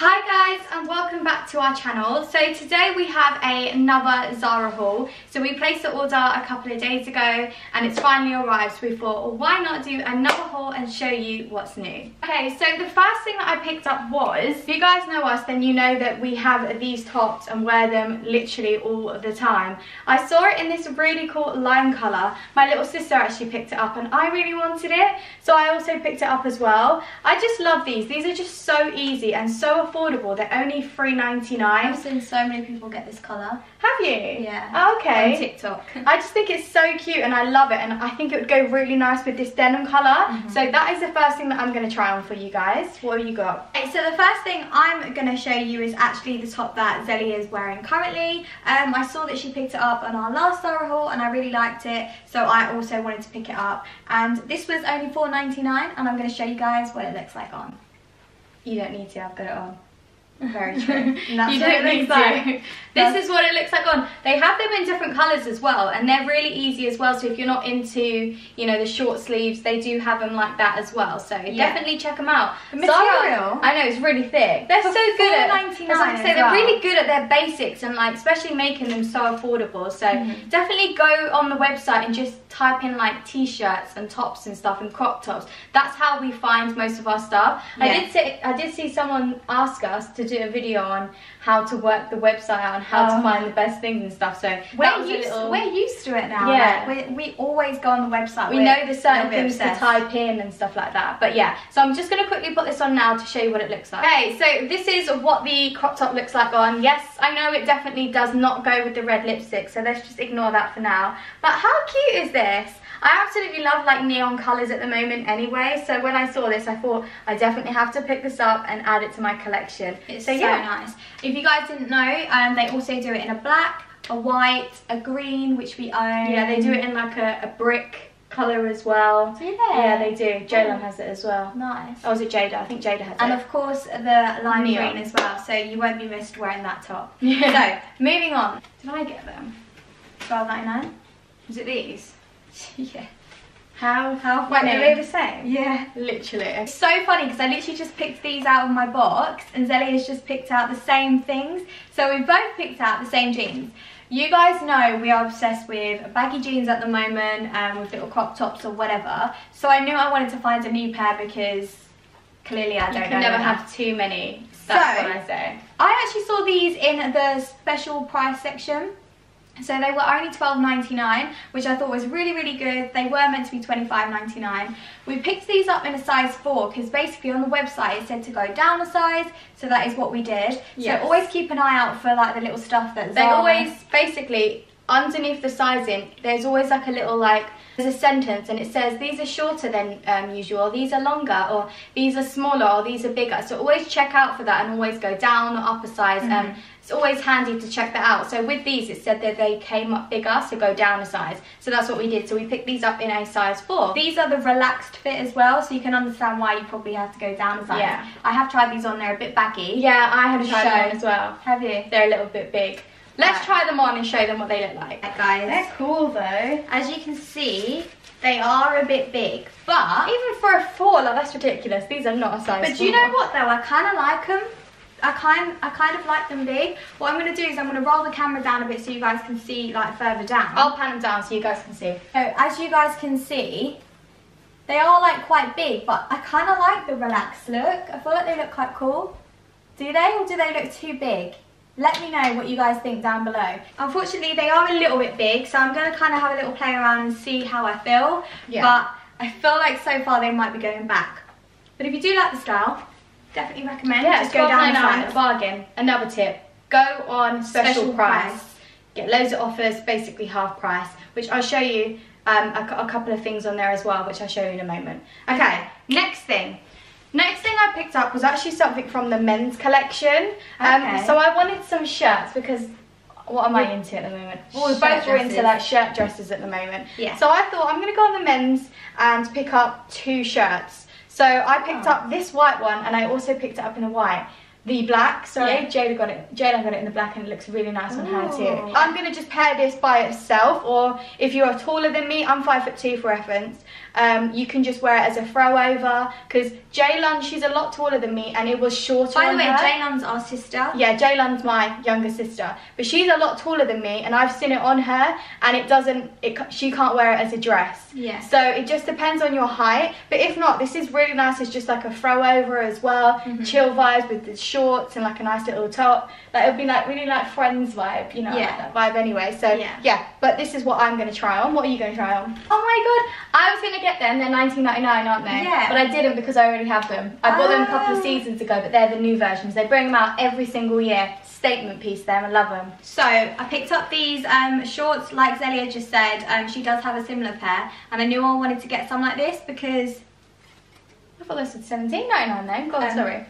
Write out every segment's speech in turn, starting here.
Hi guys and welcome back to our channel. So today we have a, another Zara haul. So we placed the order a couple of days ago and it's finally arrived. So we thought well, why not do another haul and show you what's new. Okay so the first thing that I picked up was, if you guys know us then you know that we have these tops and wear them literally all the time. I saw it in this really cool lime colour. My little sister actually picked it up and I really wanted it. So I also picked it up as well. I just love these. These are just so easy and so affordable. They're only $3.99. I've seen so many people get this colour. Have you? Yeah. Oh, okay. On TikTok. I just think it's so cute and I love it and I think it would go really nice with this denim colour. Mm -hmm. So that is the first thing that I'm going to try on for you guys. What have you got? Okay, so the first thing I'm going to show you is actually the top that Zelly is wearing currently. Um, I saw that she picked it up on our last Zara haul and I really liked it. So I also wanted to pick it up. And this was only $4.99 and I'm going to show you guys what it looks like on. You don't need to, I've got it on. Very true. you don't need to. This is what it looks like on. They have them in different colours as well, and they're really easy as well. So if you're not into, you know, the short sleeves, they do have them like that as well. So yeah. definitely check them out. The material. I know it's really thick. They're For so good at. Like I say, they're well. really good at their basics and like especially making them so affordable. So mm -hmm. definitely go on the website and just type in like t-shirts and tops and stuff and crop tops. That's how we find most of our stuff. Yeah. I did say I did see someone ask us to do a video on how to work the website out and how to oh. find the best things and stuff. So we're used, little... we're used to it now. Yeah, like, we, we always go on the website. We know the certain things obsessed. to type in and stuff like that. But yeah, so I'm just gonna quickly put this on now to show you what it looks like. Okay, so this is what the crop top looks like on. Yes, I know it definitely does not go with the red lipstick, so let's just ignore that for now. But how cute is this? I absolutely love like neon colours at the moment anyway, so when I saw this I thought I definitely have to pick this up and add it to my collection. It's so, so yeah. nice. If you guys didn't know, um, they also do it in a black, a white, a green, which we own. Yeah, they do it in like a, a brick colour as well. Do they? Yeah, they do. Jalen oh. has it as well. Nice. Oh, was it Jada? I think Jada has and it. And of course the lime Neon. green as well, so you won't be missed wearing that top. Yeah. So, moving on. Did I get them? Twelve ninety nine. Was it these? yeah. How, how funny. Wait, are they the same? Yeah, literally. It's so funny because I literally just picked these out of my box and Zelly has just picked out the same things. So we both picked out the same jeans. You guys know we are obsessed with baggy jeans at the moment um, with little crop tops or whatever. So I knew I wanted to find a new pair because clearly I don't you can know never have too many. That's so, what I say. I actually saw these in the special price section. So they were only $12.99, which I thought was really, really good. They were meant to be $25.99. We picked these up in a size 4 because basically on the website it said to go down a size, so that is what we did. Yes. So always keep an eye out for like the little stuff that They always, basically, underneath the sizing, there's always like a little like, there's a sentence and it says these are shorter than um, usual, these are longer, or these are smaller, or these are bigger. So always check out for that and always go down or up a size. Mm -hmm. um, it's always handy to check that out. So with these, it said that they came up bigger, so go down a size. So that's what we did. So we picked these up in a size 4. These are the relaxed fit as well, so you can understand why you probably have to go down a size. Yeah. I have tried these on, they're a bit baggy. Yeah, I have tried them as well. Have you? They're a little bit big. Let's try them on and show them what they look like. Guys. They're cool though. As you can see, they are a bit big, but... Even for a 4, like that's ridiculous. These are not a size But do you know what though? I kind of like them. I kind I kind of like them big. What I'm going to do is I'm going to roll the camera down a bit so you guys can see like further down. I'll pan them down so you guys can see. So as you guys can see, they are like quite big, but I kind of like the relaxed look. I feel like they look quite cool. Do they or do they look too big? Let me know what you guys think down below. Unfortunately, they are a little bit big, so I'm going to kind of have a little play around and see how I feel. Yeah. But I feel like so far they might be going back. But if you do like the style, definitely recommend. Yeah, just go down the bargain. Another tip, go on special, special price. price. Get loads of offers, basically half price, which I'll show you um, a, a, couple of things on there as well, which I'll show you in a moment. Okay, next thing. Next thing I picked up was actually something from the men's collection. Um, okay. So I wanted some shirts because what am I into at the moment? Well, we both are into like shirt dresses at the moment. Yeah. So I thought I'm going to go on the men's and pick up two shirts. So I picked oh. up this white one and I also picked it up in a white. the black, sorry. Yeah. Jayla got it. Jayla got it in the black and it looks really nice on her too. I'm gonna just pair this by itself, or if you're taller than me, I'm five foot two for reference. Um, you can just wear it as a throw over because Jaylon, she's a lot taller than me, and it was shorter. By the way. Jaylon's our sister. Yeah, Jaylon's my younger sister, but she's a lot taller than me, and I've seen it on her, and it doesn't. It she can't wear it as a dress. Yeah. So it just depends on your height. But if not, this is really nice. It's just like a throw over as well. Mm-hmm. Chill vibes with the shorts and like a nice little top. Like it would be like really like friends vibe, you know, Yeah. like that vibe anyway. So Yeah. yeah. But this is what I'm gonna try on. What are you gonna try on? Oh my god, I was gonna get them. They're 19.99, aren't they? Yeah. But I didn't because I already have them. I bought them a couple of Oh. seasons ago, but they're the new versions. They bring them out every single year. Statement piece them. I love them. So I picked up these um, shorts, like Zelia just said. Um, she does have a similar pair, and I knew I wanted to get some like this because I thought this was 17.99 then. God, Um, sorry.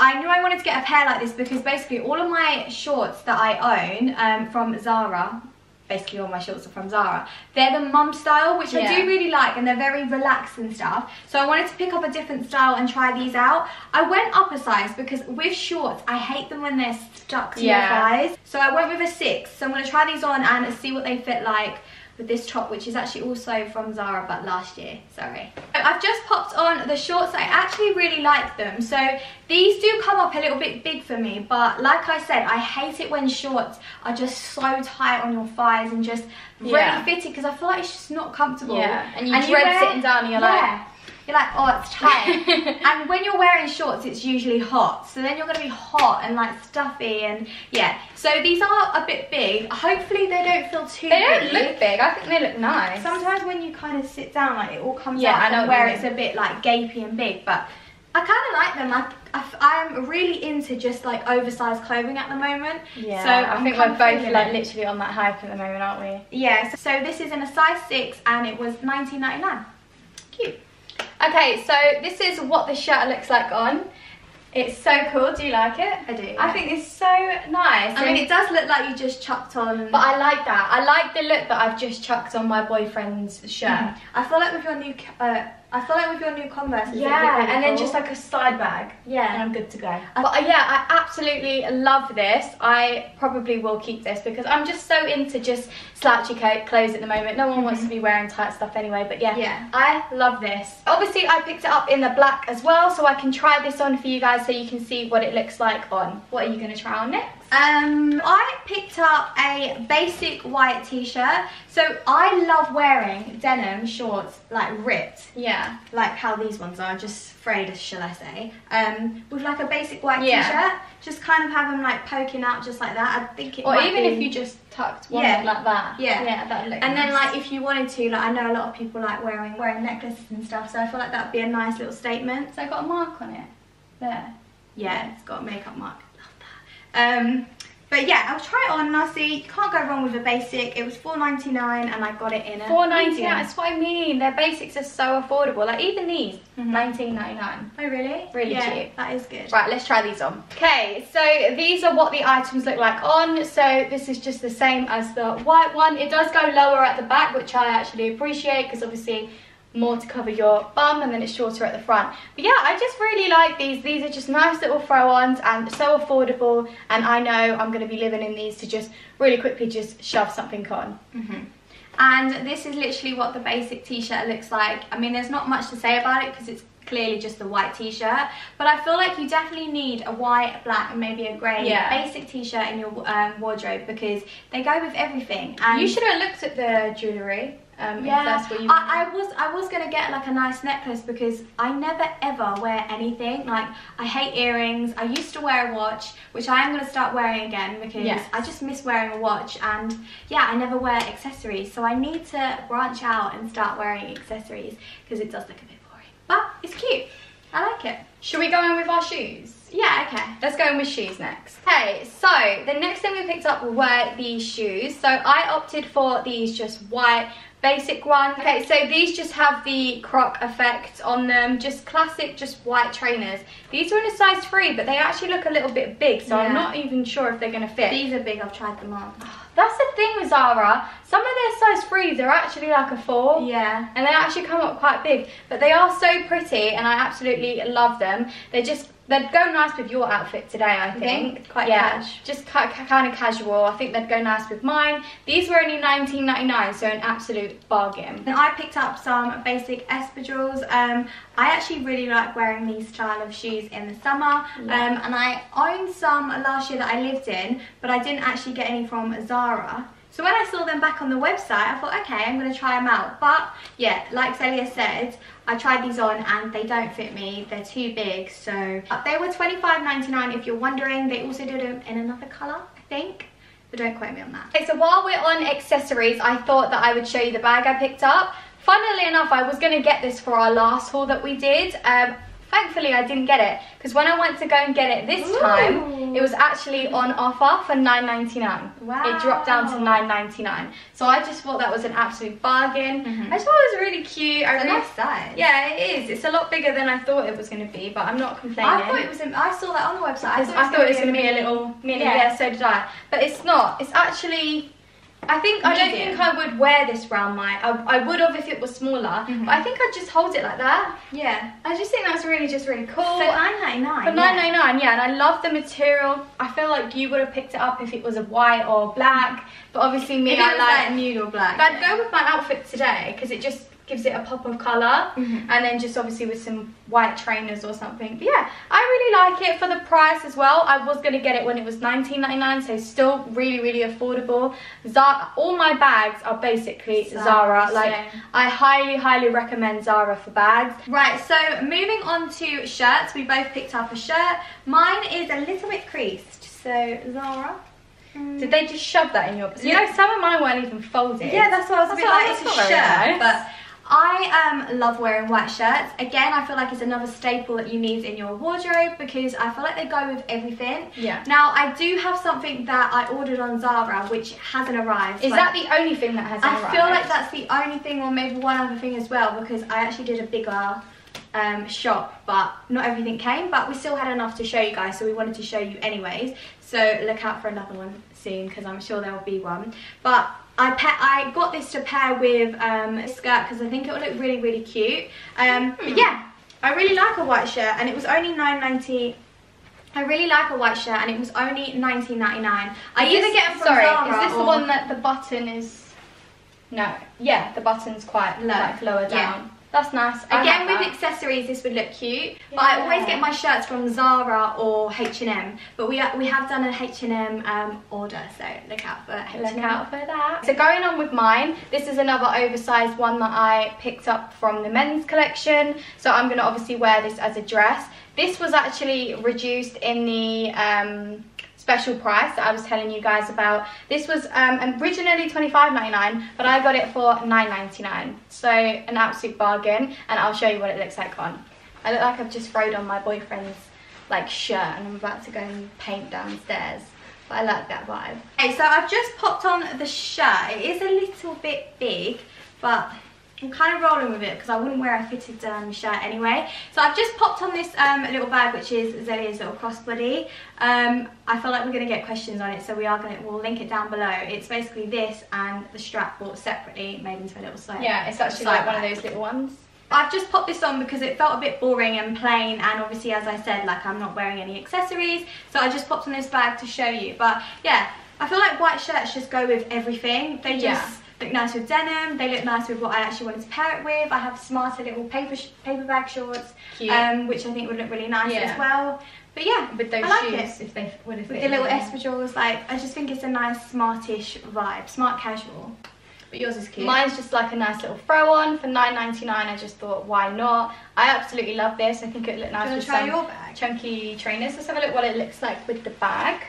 I knew I wanted to get a pair like this because basically all of my shorts that I own um, from Zara, basically all my shorts are from Zara, they're the mum style, which I do really like and they're very relaxed and stuff. So I wanted to pick up a different style and try these out. I went up a size because with shorts, I hate them when they're stuck to Yeah. your thighs. So I went with a six. So I'm going to try these on and see what they fit like with this top, which is actually also from Zara, but last year, sorry. I've just popped on the shorts. I actually really like them. So these do come up a little bit big for me, but like I said, I hate it when shorts are just so tight on your thighs and just really Yeah. fitted because I feel like it's just not comfortable. Yeah, and you dread sitting down and you're like- yeah. You're like, oh, it's tight. and when you're wearing shorts, it's usually hot. So then you're going to be hot and like stuffy and yeah. So these are a bit big. Hopefully they don't feel too big. They don't big. look big. I think they look nice. Sometimes when you kind of sit down, like it all comes Yeah, out I know and where it's a bit like gapey and big, but I kind of like them. I, I, I'm really into just like oversized clothing at the moment. Yeah, so I I'm think we're both like literally on that hype at the moment, aren't we? Yeah, so, so this is in a size 6 and it was 19.99. Cute. Okay, so this is what the shirt looks like on. It's so cool. Do you like it? I do. I think it's so nice. I mean, it does look like you just chucked on. but I like that. I like the look that I've just chucked on my boyfriend's shirt. I feel like with your new, uh, I feel like with your new Converse, Yeah, and then just like a side bag. Yeah. And I'm good to go. But uh, yeah, I absolutely love this. I probably will keep this because I'm just so into just slouchy clothes at the moment. No one wants to be wearing tight stuff anyway, but yeah, Yeah. I love this. Obviously, I picked it up in the black as well, so I can try this on for you guys so you can see what it looks like on. What are you going to try on next? Um, I picked up a basic white t-shirt. So I love wearing denim shorts, like ripped, Yeah. like how these ones are, just frayed, shall I say. Um, with like a basic white Yeah. t-shirt, just kind of have them like poking out just like that. I think it Or even be- if you just tucked one Yeah. like that. Yeah. Yeah, that would look And then like if you wanted to, like I know a lot of people like wearing wearing necklaces and stuff, so I feel like that'd be a nice little statement. So I got a mark on it. There. Yeah, it's got a makeup mark. Um, but yeah, I'll try it on and I'll see. You can't go wrong with a basic. It was four ninety nine, and I got it in a Four ninety That's what I mean. Their basics are so affordable. Like even these, Mhm. nineteen ninety nine. Oh really? Really yeah, cheap. That is good. Right, let's try these on. Okay, so these are what the items look like on. So this is just the same as the white one. It does go lower at the back, which I actually appreciate because obviously more to cover your bum and then it's shorter at the front. But yeah, I just really like these. These are just nice little throw-ons and so affordable. And I know I'm going to be living in these to just really quickly just shove something on. Mhm. And this is literally what the basic t-shirt looks like. I mean, there's not much to say about it because it's clearly just a white t-shirt. But I feel like you definitely need a white, black, and maybe a grey Yeah. basic t-shirt in your um, wardrobe because they go with everything. And you should have looked at the jewellery. Um, Yeah, if that's what you I, I was I was gonna get like a nice necklace because I never ever wear anything. Like I hate earrings. I used to wear a watch, which I am gonna start wearing again because Yes. I just miss wearing a watch. And yeah, I never wear accessories, so I need to branch out and start wearing accessories because it does look a bit boring. But it's cute. I like it. Should we go in with our shoes? Yeah. Okay. Let's go in with shoes next. Okay, so the next thing we picked up were these shoes. So I opted for these just white basic ones. Okay, so these just have the croc effect on them. Just classic, just white trainers. These are in a size three, but they actually look a little bit big. So I'm not even sure if they're gonna fit. These are big. I've tried them on. Ah, that's the thing with Zara. Some of their size threes are actually like a four. Yeah. And they actually come up quite big, but they are so pretty and I absolutely love them. They're just they'd go nice with your outfit today, I think. think? Quite yeah, cash. just kind of casual. I think they'd go nice with mine. These were only 19.99, so an absolute bargain. And I picked up some basic espadrilles. Um, I actually really like wearing these style of shoes in the summer. Yeah. Um, and I owned some last year that I lived in, but I didn't actually get any from Zara. So when I saw them back on the website, I thought, okay, I'm going to try them out. But yeah, like Zelia said, I tried these on and they don't fit me. They're too big. So they were $25.99 if you're wondering. They also did them in another colour, I think. But don't quote me on that. Okay, so while we're on accessories, I thought that I would show you the bag I picked up. Funnily enough, I was going to get this for our last haul that we did. Um, thankfully, I didn't get it because when I went to go and get it this Ooh. time, it was actually on offer for $9.99. Wow. It dropped down to $9.99. So I just thought that was an absolute bargain. Mhm. I just thought it was really cute. I It's a really, nice size. yeah, it is. It's a lot bigger than I thought it was going to be, but I'm not complaining. I thought it was. I saw that on the website. I thought, it was going to be a little mini, yeah. Yeah. so did I. But it's not. It's actually, I think, I don't think I would wear this round my, I, I would have if it was smaller, Mhm. but I think I'd just hold it like that. Yeah. I just think that's really, just really cool. For nine ninety nine. For nine ninety nine, yeah, and I love the material. I feel like you would have picked it up if it was a white or black, but obviously me, I like. like nude or black. But I'd go with my outfit today because it just gives it a pop of color Mhm. and then just obviously with some white trainers or something but yeah i really like it for the price as well i was going to get it when it was 19.99 so still really really affordable zara all my bags are basically Zara, zara like i highly highly recommend zara for bags Right, so moving on to shirts, we both picked up a shirt. Mine is a little bit creased, so Zara. Mm. did they just shove that in your you know some of mine weren't even folded Yeah, that's what I was a That's bit what- like. It's a shirt, nice. but I um, love wearing white shirts. Again, I feel like it's another staple that you need in your wardrobe because I feel like they go with everything. Yeah. Now, I do have something that I ordered on Zara which hasn't arrived. is Like, that the only thing that has I arrived? I feel like that's the only thing, or maybe one other thing as well, because I actually did a bigger um, shop, but not everything came. But we still had enough to show you guys, so we wanted to show you anyways. So look out for another one soon, because I'm sure there will be one. But I I got this to pair with um, a skirt because I think it will look really really cute. Um, But yeah, I really like a white shirt, and it was only 9.90. I really like a white shirt, and it was only 19.99. I either this- get them from sorry, Zara is this the one that the button is? No, yeah, the button's quite Low. like lower Yeah. That's nice. I Again, like with accessories, this would look cute. But I always get my shirts from Zara or H&M. But we we have done a H&M um, order, so look out for H&M. Look out for that. So going on with mine, this is another oversized one that I picked up from the men's collection. So I'm going to obviously wear this as a dress. This was actually reduced in the um, special price that I was telling you guys about. This was um, originally $25.99, but I got it for $9.99. So an absolute bargain, and I'll show you what it looks like on. I look like I've just throwed on my boyfriend's like shirt and I'm about to go and paint downstairs. But I like that vibe. Okay, so I've just popped on the shirt. It is a little bit big, but I'm kind of rolling with it because I wouldn't wear a fitted um, shirt anyway. So I've just popped on this um, little bag, which is Zelia's little crossbody. Um, I feel like we're going to get questions on it, so we are going to, we'll link it down below. It's basically this and the strap bought separately, made into a little side. Yeah, it's actually like one of those little ones. I've just popped this on because it felt a bit boring and plain and obviously as I said like I'm not wearing any accessories so I just popped on this bag to show you but yeah I feel like white shirts just go with everything they just Yeah. Look nice with denim they look nice with what I actually wanted to pair it with I have smarter little paper sh paper bag shorts um, which I think would look really nice Yeah. as well but yeah with those like shoes, it. if they would have with the little espadrilles like I just think it's a nice smartish vibe smart casual but yours is cute Mine's just like a nice little throw on for $9.99. I just thought, why not? I absolutely love this. I think it would look nice with some chunky trainers. Let's have a look what it looks like with the bag.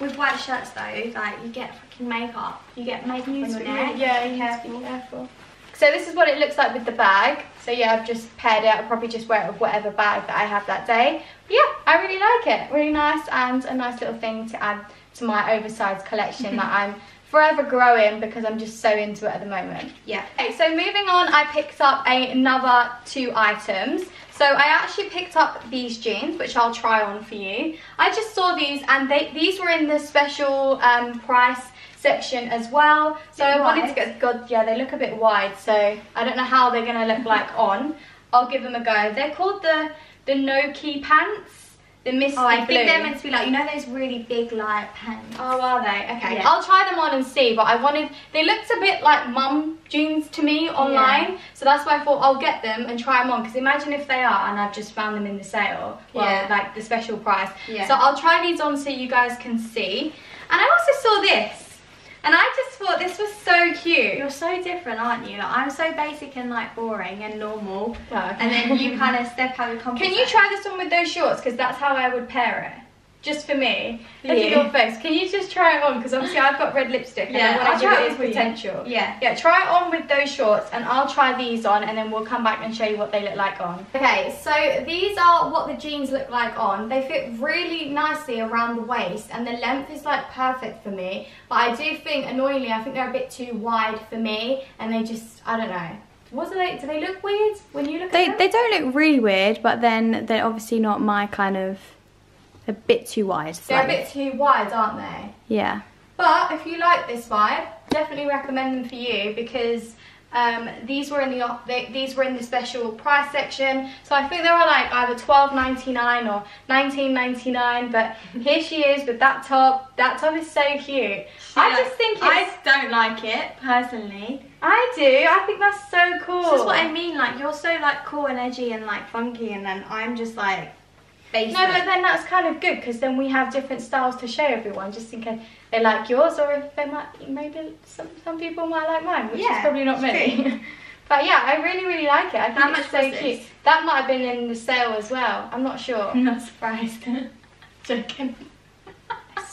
With white shirts though, like you get makeup, you get makeup on your neck. Yeah, you have to be careful. So this is what it looks like with the bag. So yeah, I've just paired it. I'll probably just wear it with whatever bag that I have that day. But yeah, I really like it. Really nice and a nice little thing to add to my oversized collection that I'm forever growing because I'm just so into it at the moment. Yeah. Okay, so moving on, I picked up another two items. So I actually picked up these jeans, which I'll try on for you. I just saw these and they these were in the special um, price section as well. So I wanted to get, God, yeah, they look a bit wide. So I don't know how they're gonna look like on. I'll give them a go. They're called the, the Noki pants. The misty Oh, I blue. think they're meant to be like, you know those really big light pants? Oh, are they? Okay. Yeah. I'll try them on and see, but I wanted, they looked a bit like mum jeans to me online, so that's why I thought I'll get them and try them on, because imagine if they are and I've just found them in the sale, well, Yeah. like the special price. Yeah. So I'll try these on so you guys can see. And I also saw this, and I just thought this was so cute. You're so different, aren't you? Like, I'm so basic and like boring and normal. Well, okay. And then you kind of step out your comfort Can you try this on with those shorts? Because that's how I would pair it. Just for me. Look at Yeah. your face. Can you just try it on? Because obviously I've got red lipstick and Yeah, I want I'll to give try it it its for you. potential. Yeah. Yeah, try it on with those shorts and I'll try these on and then we'll come back and show you what they look like on. Okay, so these are what the jeans look like on. They fit really nicely around the waist and the length is like perfect for me. But I do think, annoyingly, I think they're a bit too wide for me and they just, I don't know. What do they, do they look weird when you look They, at them? they don't look really weird, but then they're obviously not my kind of. A bit too wide. They're a bit too wide, aren't they? Yeah. But if you like this vibe, definitely recommend them for you because um, these were in the off- they, these were in the special price section. So I think they were like either twelve ninety nine or nineteen ninety nine. But here she is with that top. That top is so cute. I just think it's, I don't like it, personally. I do. I think that's so cool. This is what I mean, like, you're so, like, cool and edgy and, like, funky and then I'm just, like, basic. No, but then that's kind of good because then we have different styles to show everyone, just in case they like yours or if they might, maybe some some people might like mine, which is probably not many. but yeah, I really really like it. I think How it's much so cute. this? That might have been in the sale as well. I'm not sure. I'm not surprised. Joking.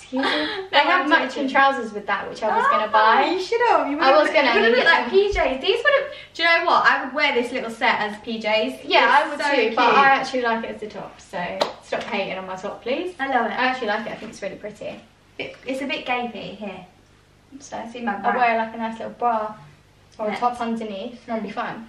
Excuse me. They have matching trousers with that, which I was gonna Oh, buy. You should have. You I was gonna, would have like PJs. These would have. Do you know what? I would wear this little set as PJs. Yeah, It's I would so too, cute. but I actually like it as a top. So stop hating on my top, please. I love it. I actually like it. I think it's really pretty. It's a bit gapey here. So I See my I'll wear like a nice little bra or a top underneath. That'll be fun.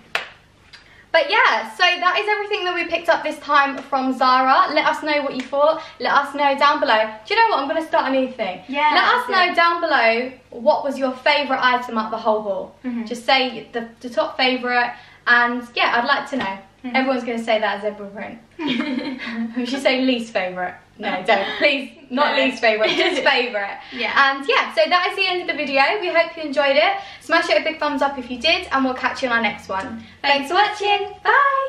But yeah, so that is everything that we picked up this time from Zara. Let us know what you thought. Let us know down below. Do you know what? I'm going to start a new thing. Yeah, Let us know it. down below what was your favourite item at the whole haul. Mhm. Just say the, the top favourite. And yeah, I'd like to know. Mhm. Everyone's going to say that zebra print. we should say least favourite. No, don't. Please, not No. least favourite, just favourite. Yeah. And yeah, so that is the end of the video. We hope you enjoyed it. Smash it a big thumbs up if you did, and we'll catch you on our next one. Thanks for watching. Bye.